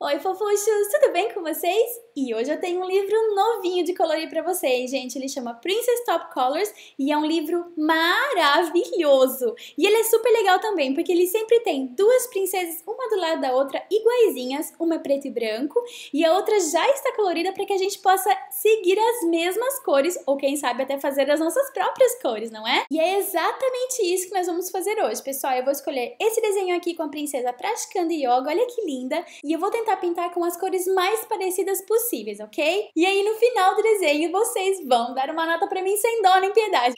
Oi, fofuchos! Tudo bem com vocês? E hoje eu tenho um livro novinho de colorir para vocês, gente. Ele chama Princess Top Colors e é um livro maravilhoso. E ele é super legal também, porque ele sempre tem duas princesas, uma do lado da outra, iguaizinhas, uma é preto e branco, e a outra já está colorida para que a gente possa seguir as mesmas cores, ou quem sabe até fazer as nossas próprias cores, não é? E é exatamente isso que nós vamos fazer hoje, pessoal. Eu vou escolher esse desenho aqui com a princesa praticando yoga, olha que linda, e eu vou tentar tentar pintar com as cores mais parecidas possíveis, ok? E aí no final do desenho vocês vão dar uma nota pra mim sem dó nem piedade.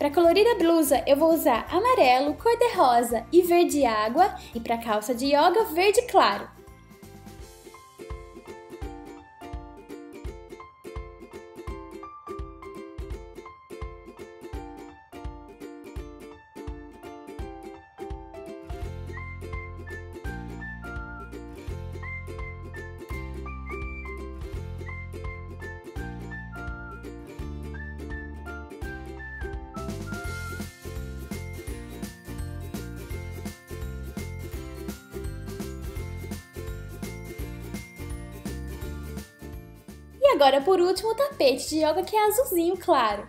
Para colorir a blusa, eu vou usar amarelo, cor-de-rosa e verde água, e para calça de yoga, verde claro. E agora, por último, o tapete de yoga que é azulzinho claro.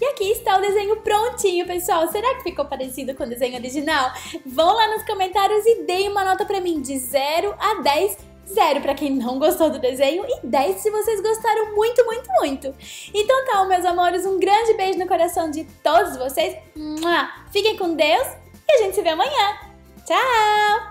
E aqui está o desenho prontinho, pessoal. Será que ficou parecido com o desenho original? Vão lá nos comentários e deem uma nota pra mim de 0 a 10 0 para quem não gostou do desenho e 10 se vocês gostaram muito, muito, muito. Então tá, meus amores, um grande beijo no coração de todos vocês. Fiquem com Deus e a gente se vê amanhã. Tchau!